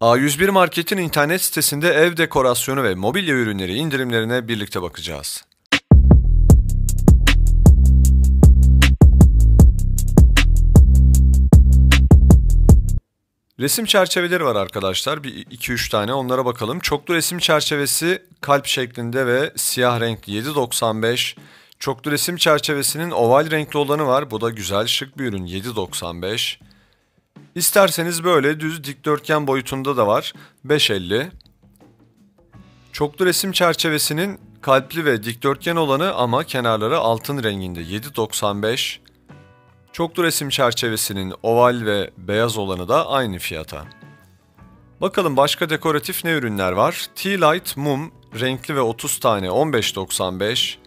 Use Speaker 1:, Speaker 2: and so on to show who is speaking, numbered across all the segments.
Speaker 1: A101 Market'in internet sitesinde ev dekorasyonu ve mobilya ürünleri indirimlerine birlikte bakacağız. Resim çerçeveleri var arkadaşlar. Bir 2-3 tane onlara bakalım. Çoklu resim çerçevesi kalp şeklinde ve siyah renkli 7.95. Çoklu resim çerçevesinin oval renkli olanı var. Bu da güzel şık bir ürün 7.95. İsterseniz böyle düz dikdörtgen boyutunda da var 5.50. Çoklu resim çerçevesinin kalpli ve dikdörtgen olanı ama kenarları altın renginde 7.95. Çoklu resim çerçevesinin oval ve beyaz olanı da aynı fiyata. Bakalım başka dekoratif ne ürünler var? Tea Light Mum renkli ve 30 tane 15.95.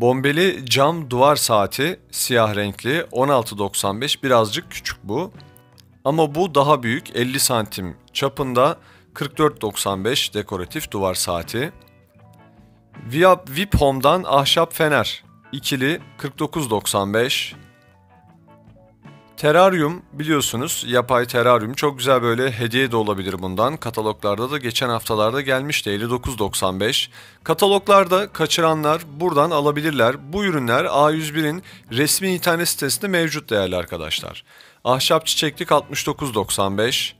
Speaker 1: Bombeli cam duvar saati siyah renkli 16.95 birazcık küçük bu. Ama bu daha büyük 50 santim çapında 44.95 dekoratif duvar saati. VIP Home'dan ahşap fener ikili 49.95. Teraryum biliyorsunuz yapay teraryum çok güzel böyle hediye de olabilir bundan. Kataloglarda da geçen haftalarda gelmişti 59.95. Kataloglarda kaçıranlar buradan alabilirler. Bu ürünler A101'in resmi internet sitesinde mevcut değerli arkadaşlar. Ahşap çiçeklik 69.95.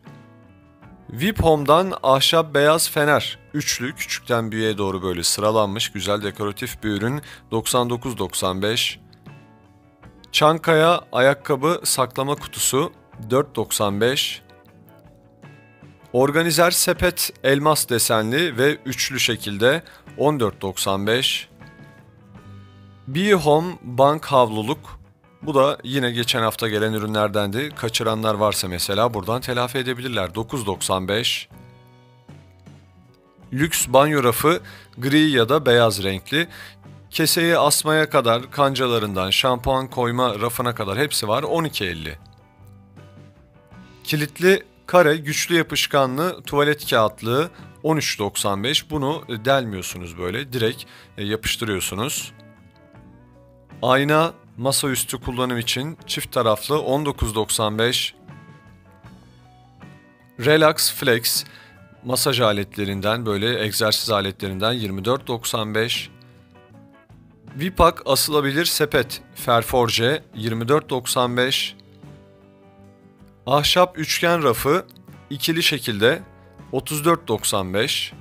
Speaker 1: VIP Home'dan ahşap beyaz fener üçlü küçükten büyüğe doğru böyle sıralanmış güzel dekoratif bir ürün 99.95. Çankaya ayakkabı saklama kutusu 4.95 Organizer sepet elmas desenli ve üçlü şekilde 14.95 Be Home bank havluluk bu da yine geçen hafta gelen ürünlerdendi. Kaçıranlar varsa mesela buradan telafi edebilirler. 9.95 Lüks banyo rafı gri ya da beyaz renkli. Keseyi asmaya kadar kancalarından şampuan koyma rafına kadar hepsi var 12.50. Kilitli kare güçlü yapışkanlı tuvalet kağıtlığı 13.95 bunu delmiyorsunuz böyle direkt e, yapıştırıyorsunuz. Ayna masaüstü kullanım için çift taraflı 19.95 Relax Flex masaj aletlerinden böyle egzersiz aletlerinden 24.95 Vipak asılabilir sepet Ferforje 24.95 Ahşap üçgen rafı ikili şekilde 34.95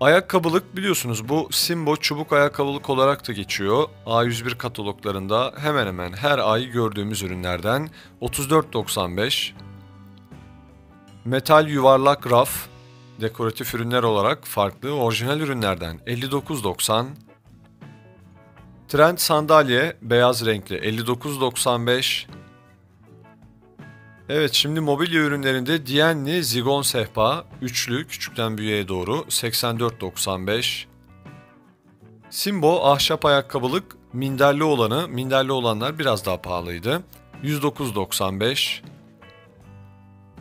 Speaker 1: Ayakkabılık biliyorsunuz bu Simbo çubuk ayakkabılık olarak da geçiyor. A101 kataloglarında hemen hemen her ay gördüğümüz ürünlerden 34.95 Metal yuvarlak raf dekoratif ürünler olarak farklı orijinal ürünlerden 59.90 Trend sandalye beyaz renkli 59.95 Evet şimdi mobilya ürünlerinde Diyenli zigon sehpa üçlü küçükten büyüğe doğru 84.95 Simbo ahşap ayakkabılık minderli olanı minderli olanlar biraz daha pahalıydı 109.95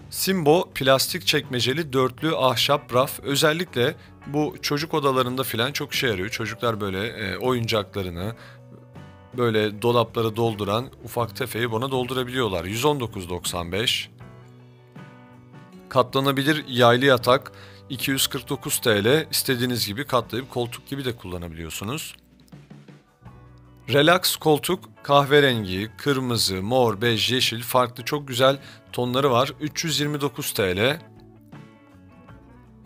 Speaker 1: Simbo plastik çekmeceli dörtlü ahşap raf özellikle bu çocuk odalarında filan çok işe yarıyor. Çocuklar böyle e, oyuncaklarını böyle dolapları dolduran ufak tefeyi buna doldurabiliyorlar. 119.95 Katlanabilir yaylı yatak 249 TL. İstediğiniz gibi katlayıp koltuk gibi de kullanabiliyorsunuz. Relax koltuk kahverengi, kırmızı, mor, bej, yeşil farklı çok güzel tonları var. 329 TL.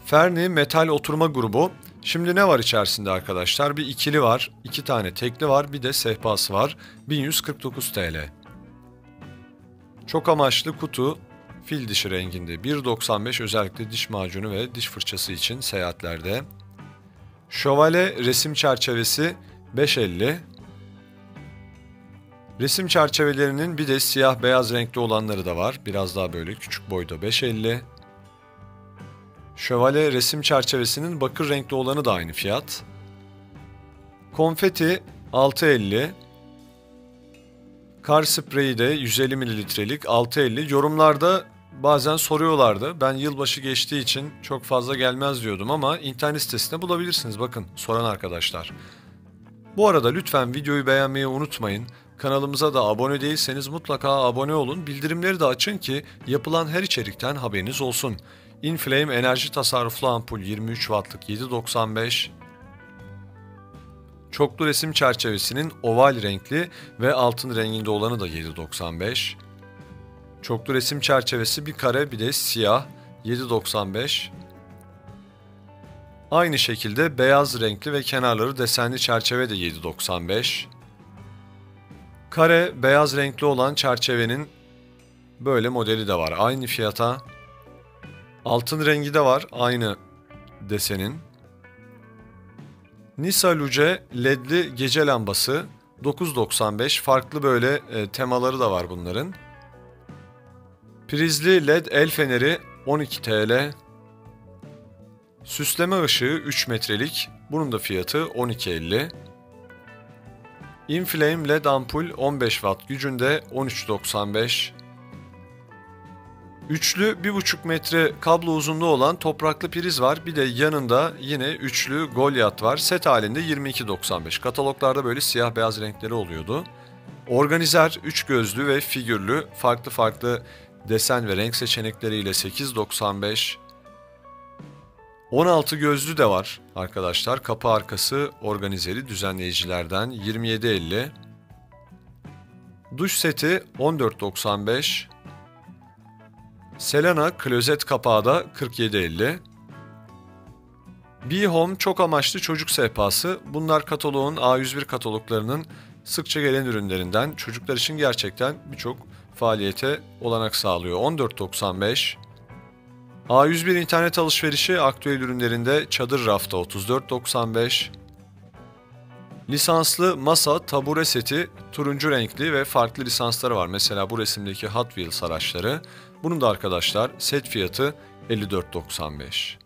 Speaker 1: Ferni metal oturma grubu. Şimdi ne var içerisinde arkadaşlar? Bir ikili var, iki tane tekli var, bir de sehpası var. 1149 TL. Çok amaçlı kutu fil dişi renginde 1.95 özellikle diş macunu ve diş fırçası için seyahatlerde. Şövalye resim çerçevesi 5.50 Resim çerçevelerinin bir de siyah beyaz renkli olanları da var. Biraz daha böyle küçük boyda 5.50. Şövalye resim çerçevesinin bakır renkli olanı da aynı fiyat. Konfeti 6.50. Kar spreyi de 150 mililitrelik 6.50. Yorumlarda bazen soruyorlardı. Ben yılbaşı geçtiği için çok fazla gelmez diyordum ama internet sitesinde bulabilirsiniz bakın soran arkadaşlar. Bu arada lütfen videoyu beğenmeyi unutmayın. Kanalımıza da abone değilseniz mutlaka abone olun. Bildirimleri de açın ki yapılan her içerikten haberiniz olsun. Inflame enerji tasarruflu ampul 23 wattlık 7.95 Çoklu resim çerçevesinin oval renkli ve altın renginde olanı da 7.95 Çoklu resim çerçevesi bir kare bir de siyah 7.95 Aynı şekilde beyaz renkli ve kenarları desenli çerçeve de 7.95 Kare beyaz renkli olan çerçevenin böyle modeli de var. Aynı fiyata. Altın rengi de var. Aynı desenin. Nisa Luce ledli gece lambası 9.95. Farklı böyle e, temaları da var bunların. Prizli led el feneri 12 TL. Süsleme ışığı 3 metrelik. Bunun da fiyatı 12.50. Inflame LED ampul 15 watt gücünde 13.95. Üçlü 1,5 metre kablo uzunluğu olan topraklı priz var. Bir de yanında yine üçlü Goliath var. Set halinde 22.95. Kataloglarda böyle siyah beyaz renkleri oluyordu. Organizer 3 gözlü ve figürlü farklı farklı desen ve renk seçenekleriyle 8.95. 16 gözlü de var arkadaşlar. Kapı arkası organizeli düzenleyicilerden 27.50. Duş seti 14.95. Selena klozet kapağı da 47.50. B-Home çok amaçlı çocuk sehpası. Bunlar kataloğun A101 kataloglarının sıkça gelen ürünlerinden. Çocuklar için gerçekten birçok faaliyete olanak sağlıyor. 14.95. A101 internet alışverişi aktüel ürünlerinde çadır rafta 34.95. Lisanslı masa tabure seti turuncu renkli ve farklı lisansları var. Mesela bu resimdeki Hot Wheels araçları. Bunun da arkadaşlar set fiyatı 54.95.